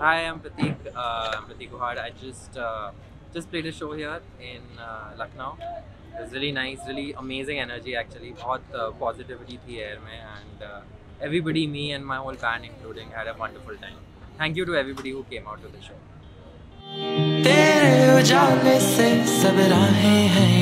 Hi, I'm Pratik. Uh, I'm Pratik Guhad. I just uh, just played a show here in uh, Lucknow. It was really nice, really amazing energy actually. बहुत uh, positivity थी air में and uh, everybody, me and my whole band including, had a wonderful time. Thank you to everybody who came out to the show. तेरे उजाले से सब राहें हैं